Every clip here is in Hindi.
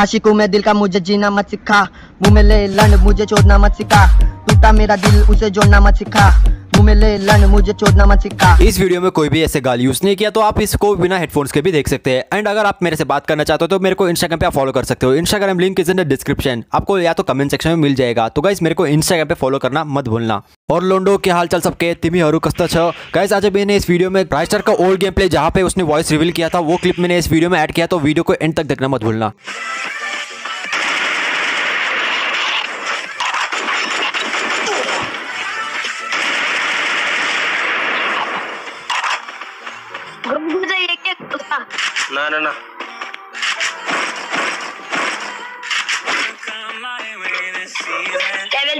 आशिकों में दिल का मुझे जीना मत सिखा। मुँह में ले लन मुझे छोड़ना मत सिखा। टूटा मेरा दिल, उसे जोड़ना मत सिखा। मुझे छोड़ना मत सिखा। इस वीडियो में कोई भी ऐसे गाली यूज़ नहीं किया तो आप इसको बिना हेडफोन्स के भी देख सकते हैं। एंड अगर आप मेरे से बात करना चाहते हो तो मेरे को इंस्टाग्राम पे आप फॉलो कर सकते हो। Instagram link is in the description आपको या तो कमेंट सेक्शन में मिल जाएगा। तो गाइस मेरे को इंस्टाग्राम पे फॉलो करना मत भूलना। और लोंडो के हाल चाल सबके? तिमी हरू कस्ता छ। गाइस आज मैंने इस वीडियो में राइस्टर का ओल्ड गेम प्ले जहाँ पे उसने वॉइस रिवील किया था, वो क्लिप मैंने इस वीडियो में ऐड किया तो वीडियो को एंड तक देखना मत भूलना। ना ना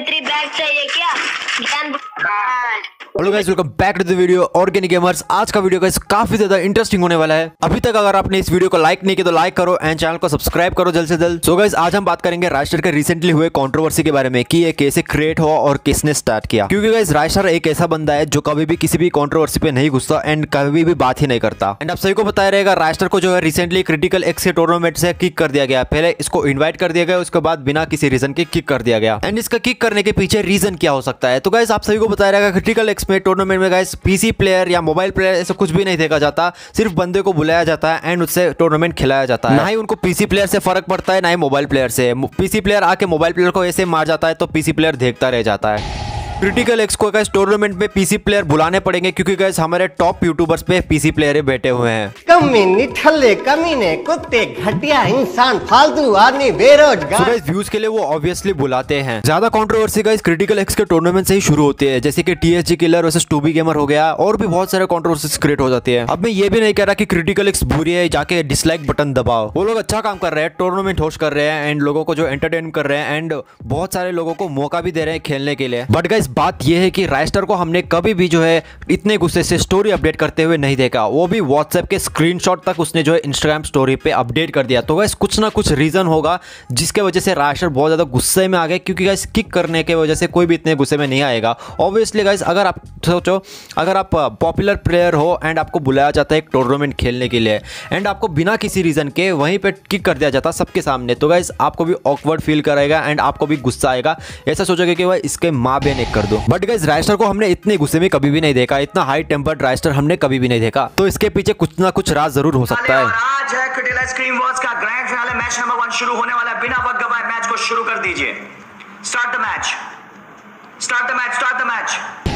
थ्री बैग चाहिए क्या? ज्ञान hello guys welcome back to the video organic gamers आज का वीडियो गाइस काफ़ी ज़्यादा इंटरेस्टिंग होने वाला है। अभी तक अगर आपने इस वीडियो को लाइक नहीं किया तो लाइक करो एंड चैनल को सब्सक्राइब करो जल्द से जल्द। सो गाइस आज हम बात करेंगे राइस्टर के रिसेंटली हुए कंट्रोवर्सी के बारे में कि ये कैसे क्रिएट हुआ और किसने स्टार्ट किया। क्योंकि गाइस राइस्टर एक ऐसा बंदा है जो कभी भी किसी भी कंट्रोवर्सी पे नहीं घुसता एंड कभी भी बात ही नहीं करता। एंड आप सभी को बताया रहेगा राइस्टर को जो है रिसेंटली क्रिटिकल एक्स के टूर्नामेंट से किक कर दिया गया। पहले इसको इन्वाइट कर दिया गया, उसके बाद बिना किसी रीजन के किक कर दिया गया। एंड इसका किक करने के पीछे रीजन क्या हो सकता है? तो गाइस आप सभी को बताया रहेगा क्रिटिकल एक्स में टूर्नामेंट में गाइस पीसी प्लेयर या मोबाइल प्लेयर ऐसा कुछ भी नहीं देखा जाता। सिर्फ़ बंदे को बुलाया जाता है एंड उससे टूर्नामेंट खिलाया जाता है। ना ही उनको पीसी प्लेयर से फ़र्क पड़ता है, ना ही मोबाइल प्लेयर से। पीसी प्लेयर आके मोबाइल प्लेयर को ऐसे मार जाता है तो पीसी प्लेयर देखता रह जाता है। क्रिटिकल एक्स को गाइस टूर्नामेंट में पीसी प्लेयर बुलाने पड़ेंगे क्योंकि गाइस हमारे टॉप यूट्यूबर्स पे पीसी प्लेयर बैठे हुए हैं। कमी निठल्ले कमीने कुत्ते घटिया इंसान फालतू आदमी बेरोजगार। गाइस व्यूज़ के लिए वो ऑब्वियसली बुलाते हैं। ज़्यादा कॉन्ट्रोवर्सी गाइस क्रिटिकल एक्स के टूर्नामेंट से ही शुरू होती है। जैसे की कि TSG killer versus two B gamer हो गया और भी बहुत सारे कंट्रोवर्सीज क्रिएट हो जाती है। अब मैं ये भी नहीं कह रहा कि क्रिटिकल एक्स बुरी है जाके डिसलाइक बटन दबाओ। वो लोग अच्छा काम कर रहे हैं टूर्नामेंट होस्ट कर रहे हैं एंड लोगों को जो एंटरटेन कर रहे हैं एंड बहुत सारे लोगों को मौका भी दे रहे हैं खेलने के लिए। बट गाइस बात यह है कि राइस्टर को हमने कभी भी जो है इतने गुस्से से स्टोरी अपडेट करते हुए नहीं देखा। वो भी व्हाट्सएप के स्क्रीनशॉट तक उसने जो है इंस्टाग्राम स्टोरी पे अपडेट कर दिया। तो गाइस कुछ ना कुछ रीजन होगा जिसके वजह से राइस्टर बहुत ज़्यादा गुस्से में आ गए, क्योंकि गाइस किक करने के वजह से कोई भी इतने गुस्से में नहीं आएगा। ऑब्वियसली गाइस अगर आप सोचो, अगर आप पॉपुलर प्लेयर हो एंड आपको बुलाया जाता है एक टूर्नामेंट खेलने के लिए एंड आपको बिना किसी रीज़न के वहीं पे किक कर दिया जाता सबके सामने तो गाइस आपको भी ऑकवर्ड फील करेगा एंड आपको भी गुस्सा आएगा। ऐसा सोचोगे कि भाई, इसके माँ बहन एक कर दो। बट गाइज़ राइस्टर को हमने इतने गुस्से में कभी भी नहीं देखा, इतना हाई टेम्पर्ड राइस्टर हमने कभी भी नहीं देखा। तो इसके पीछे कुछ ना कुछ राज ज़रूर हो सकता है। शुरू कर दीजिए। Start the match start the match start the match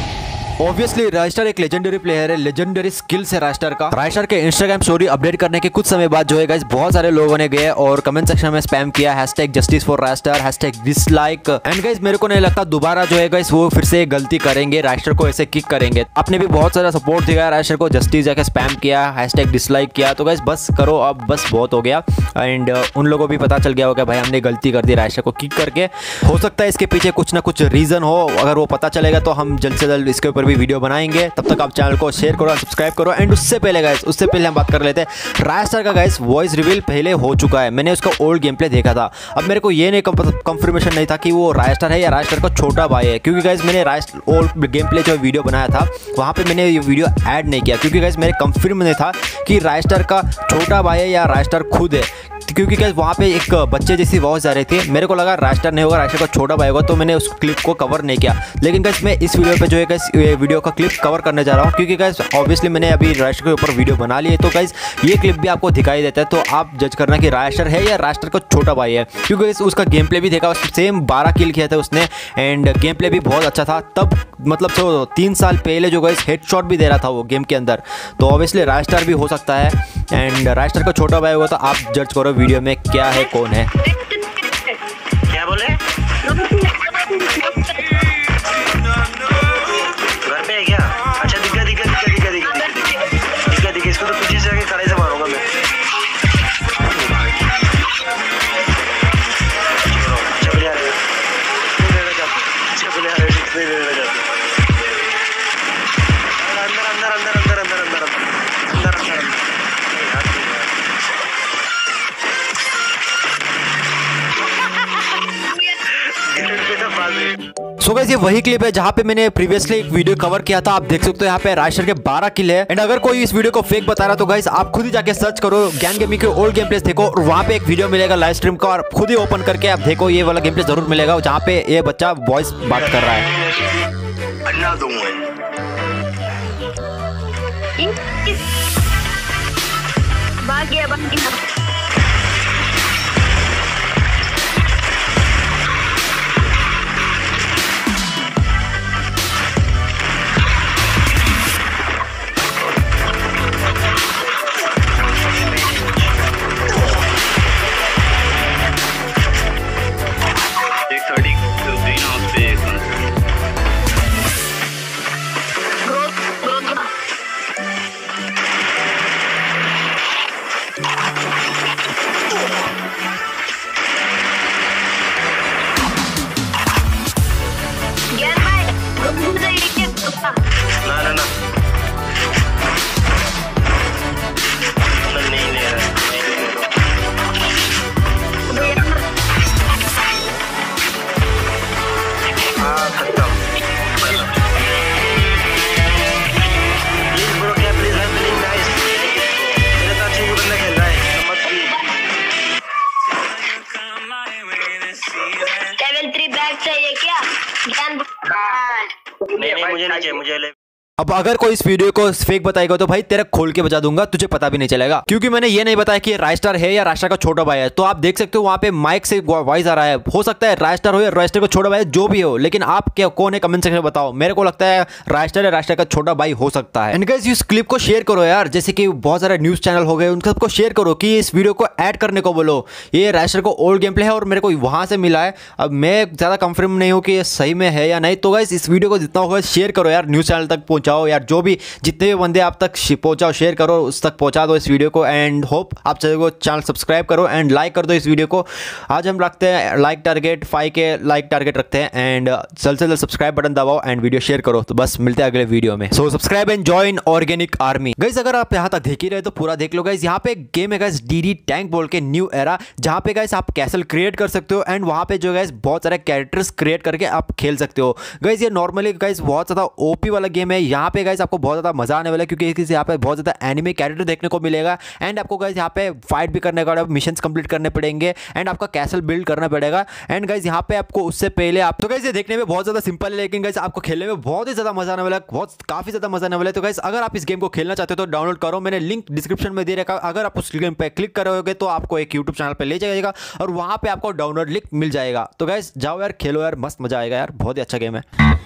obviously Raistar एक लेजेंडरी प्लेयर है लेजेंडरी स्किल्स है राइस्टर का। राइस्टर के इंस्टाग्राम स्टोरी अपडेट करने के कुछ समय बाद जो है गाइस बहुत सारे लोगों ने गए और कमेंट सेक्शन में स्पैम किया hashtag justice for Raistar hashtag dislike and guys मेरे को नहीं लगता दोबारा जो है गाइस वो फिर से गलती करेंगे राइस्टर को ऐसे किक करेंगे। आपने भी बहुत सारा सपोर्ट दिया राइस्टर को जस्टिस जाके स्पैम किया हैशटैग डिसलाइक किया। तो गाइस बस करो, अब बस बहुत हो गया। एंड उन लोगों को भी पता चल गया होगा, भाई, हमने गलती कर दी राइस्टर को किक करके। हो सकता है इसके पीछे कुछ ना कुछ रीजन हो, अगर वो पता चलेगा तो हम जल्द से जल्द इसके ऊपर भी वीडियो बनाएँगे, तब तक आप चैनल को शेयर करो सब्सक्राइब करो। एंड उससे पहले गाइस उससे पहले हम बात कर लेते हैं। रायस्टर का गाइस वॉइस रिवील पहले हो चुका है। मैंने उसका ओल्ड गेम प्ले देखा था। अब मेरे को ये नहीं कंफर्मेशन नहीं था कि वो रायस्टर है या रायस्टर का छोटा भाई है। क्योंकि गाइस मैंने ओल्ड गेम प्ले जो वीडियो बनाया था, वहाँ पर मैंने ये वीडियो ऐड नहीं किया। क्योंकि गाइस मेरे कंफर्म नहीं था कि रायस्टर का छोटा भाई है या रायस्टर खुद है। क्योंकि गाइस वहाँ पे एक बच्चे जैसी वॉइस आ रही थी। मेरे को लगा रास्टर नहीं होगा रास्टर का छोटा भाई होगा तो मैंने उस क्लिप को कवर नहीं किया। लेकिन गाइस मैं इस वीडियो पे जो है गाइस ये वीडियो का क्लिप कवर करने जा रहा हूँ, क्योंकि गाइस ऑब्वियसली मैंने अभी रास्टर के ऊपर वीडियो बना ली है तो गाइस ये क्लिप भी आपको दिखाई देता है तो आप जज करना कि रास्टर है या रास्टर का छोटा भाई है। क्योंकि उसका गेम प्ले भी देखा सेम बारह किल किया था उसने एंड गेम प्ले भी बहुत अच्छा था। तब मतलब तो तीन साल पहले जो गाइस हेड शॉट भी दे रहा था वो गेम के अंदर। तो ऑब्वियसली राजस्टार भी हो सकता है। एंड राजस्टार का छोटा भाई होगा तो आप जज करो वीडियो में क्या है, कौन है। सो गैस ये वही क्लिप है जहाँ पे मैंने प्रीवियसली एक वीडियो कवर किया था। आप देख सकते हो यहाँ पे राइस्टर के 12 किल है। एंड अगर कोई इस वीडियो को फेक बता रहा तो गाइस आप खुद ही जाके सर्च करो ज्ञान गेमिंग के ओल्ड गेम प्लेस देखो और वहाँ पे एक वीडियो मिलेगा लाइव स्ट्रीम का और खुद ही ओपन करके आप देखो ये वाला गेम प्लेस ज़रूर मिलेगा जहाँ पे ये बच्चा वॉइस बात कर रहा है। मुझे अब अगर कोई इस वीडियो को फेक बताएगा तो भाई तेरा खोल के बजा दूँगा, तुझे पता भी नहीं चलेगा। क्योंकि मैंने ये नहीं बताया कि ये राइस्टार है या रास्टर का छोटा भाई है। तो आप देख सकते हो वहाँ पे माइक से वॉइस आ रहा है। हो सकता है राइस्टार हो या राइस्टर का छोटा भाई जो भी हो, लेकिन आप क्या कौन है कमेंट सेक्शन में बताओ। मेरे को लगता है राइस्टर या रास्टर का छोटा भाई हो सकता है। एंड इस क्लिप को शेयर करो यार। जैसे कि बहुत सारे न्यूज़ चैनल हो गए, उन सबको शेयर करो कि इस वीडियो को ऐड करने को बोलो। ये राइस्टर को ओल्ड गेम प्ले है और मेरे को वहाँ से मिला है। अब मैं ज़्यादा कंफर्म नहीं हूँ कि ये सही में है या नहीं। तो गाइस इस वीडियो को जितना होगा शेयर करो यार न्यूज़ चैनल तक पहुंचाओ यार, जो भी जितने भी बंदे आप तक पहुंचाओ शेयर करो, उस तक पहुँचा दो इस वीडियो को एंड होप आप चैनल को चैनल सब्सक्राइब करो एंड लाइक कर दो इस वीडियो को। आज हम रखते हैं लाइक टारगेट फाइव के लाइक टारगेट रखते हैं एंड जल्द से जल्द सब्सक्राइब बटन दबाओ एंड वीडियो शेयर करो। तो बस मिलते हैं अगले वीडियो में। So subscribe and join organic army guys अगर आप यहाँ तक देख ही रहे तो पूरा देख लो गाइज़ यहाँ पे गेम है गाइज़ डी टैंक बोल के न्यू एरा जहाँ पे गाइज़ आप कैसल क्रिएट कर सकते हो एंड वहाँ पे जो गाइज़ बहुत सारे कैरेक्टर्स क्रिएट करके आप खेल सकते हो। गाइज़ ये नॉर्मली गाइज़ बहुत ज़्यादा ओपी वाला गेम है यहाँ पे गाइज़ आपको बहुत ज़्यादा मज़ा आने वाला है क्योंकि यहाँ पे बहुत ज़्यादा एनिमे कैरेक्टर देखने को मिलेगा। एंड आपको गाइज़ यहाँ पे फाइट भी करने का मिशन कंप्लीट करने पड़ेंगे। एंड आपका कैसल बिल्ड करना पड़ेगा। एंड गाइज़ यहाँ पे आपको उससे पहले आप तो गाइज़ ये देखने में बहुत ज़्यादा सिंपल है, लेकिन गाइज़ आपको खेलने में बहुत ही ज़्यादा मज़ा आने वाला है। बहुत काफ़ी ज़्यादा मज़ा आने वाला है। तो गाइज़ अगर आप इस गेम को खेलना चाहते हो तो डाउनलोड करो। मैंने लिंक डिस्क्रिप्शन में दे रखा अगर आप उस गेम पर क्लिक करोगे तो आपको एक यूट्यूब चैनल पर ले जाएगा और वहाँ पर आपको डाउनलोड लिंक मिल जाएगा। तो गाइज़ जाओ यार, खेलो यार। मस्त मज़ा आएगा यार। बहुत ही अच्छा गेम है।